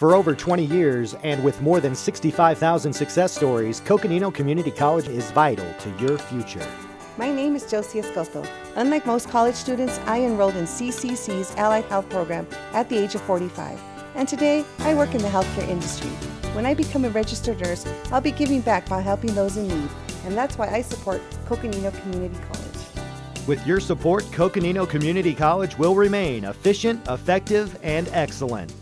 For over 20 years and with more than 65,000 success stories, Coconino Community College is vital to your future. My name is Josie Escoto. Unlike most college students, I enrolled in CCC's Allied Health Program at the age of 45. And today, I work in the healthcare industry. When I become a registered nurse, I'll be giving back by helping those in need. And that's why I support Coconino Community College. With your support, Coconino Community College will remain efficient, effective, and excellent.